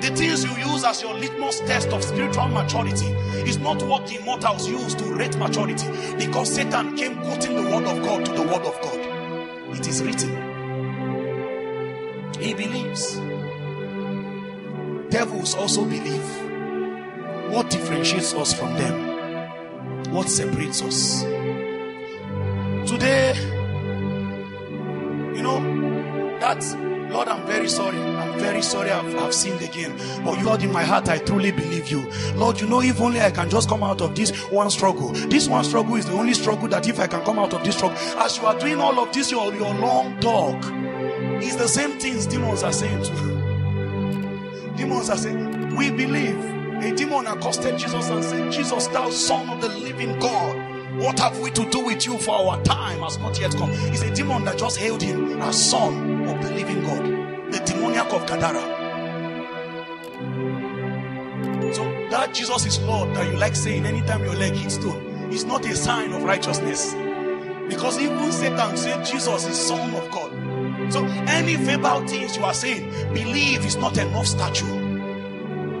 The things you use as your litmus test of spiritual maturity is not what the immortals use to rate maturity because Satan came quoting the word of God to the word of God. It is written. He believes. Devils also believe. What differentiates us from them? What separates us? Today, you know, very sorry. I'm very sorry I've, I've sinned again. But you Lord, in my heart, I truly believe you. Lord, you know, if only I can just come out of this one struggle. This one struggle is the only struggle that if I can come out of this struggle, as you are doing all of this, your, your long talk, it's the same things demons are saying to you. Demons are saying, We believe. A demon accosted Jesus and said, Jesus, thou son of the living God. What have we to do with you for our time has not yet come? It's a demon that just hailed him as son of the living God, of Gadara. So that Jesus is Lord that you like saying anytime your leg hits stone is not a sign of righteousness. Because even Satan said Jesus is son of God. So any verbal things you are saying, believe is not enough statue.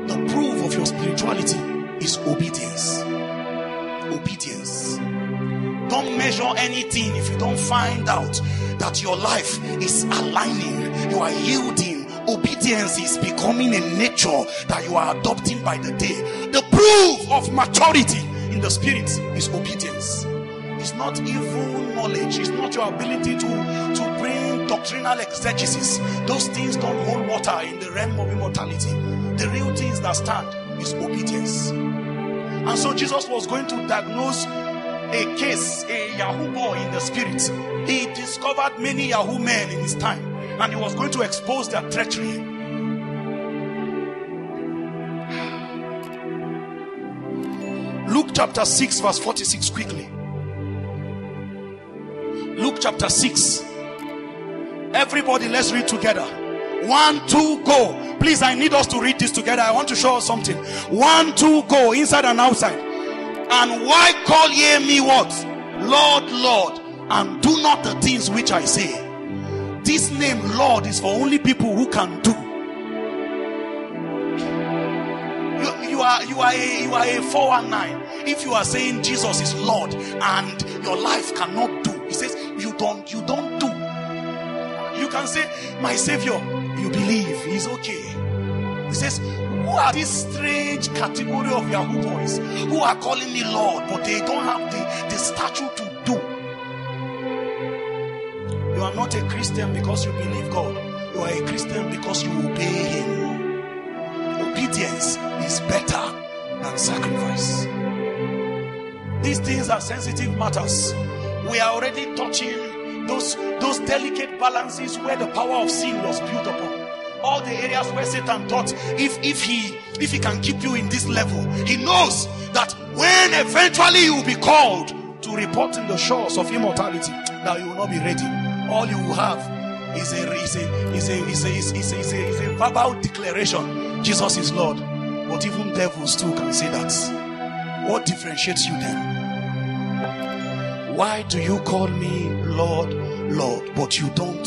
The proof of your spirituality is obedience. Obedience. Don't measure anything if you don't find out that your life is aligning, you are yielding. Obedience is becoming a nature that you are adopting by the day. The proof of maturity in the spirit is obedience. It's not even knowledge, it's not your ability to, to bring doctrinal exegesis. Those things don't hold water in the realm of immortality. The real things that stand is obedience. And so Jesus was going to diagnose a case, a Yahoo boy in the spirit. He discovered many Yahoo men in his time and he was going to expose their treachery. Chapter 6, verse 46, quickly. Luke chapter 6. Everybody, let's read together. One, two, go. Please, I need us to read this together. I want to show us something. One, two, go. Inside and outside. And why call ye me what? Lord, Lord, and do not the things which I say. This name, Lord, is for only people who can do. Are you are a you are a 419. If you are saying Jesus is Lord and your life cannot do, he says you don't you don't do. You can say, My Savior, you believe, he's okay. He says, who are this strange category of Yahoo boys who are calling me Lord, but they don't have the, the statue to do? You are not a Christian because you believe God, you are a Christian because you obey Him. Obedience is better than sacrifice. These things are sensitive matters. We are already touching those, those delicate balances where the power of sin was built upon all the areas where Satan thought if if he if he can keep you in this level, he knows that when eventually you will be called to report in the shores of immortality, that you will not be ready. All you will have is a is a is a is a is a, is a, is a, is a verbal declaration. Jesus is Lord. But even devils too can say that. What differentiates you then? Why do you call me Lord, Lord, but you don't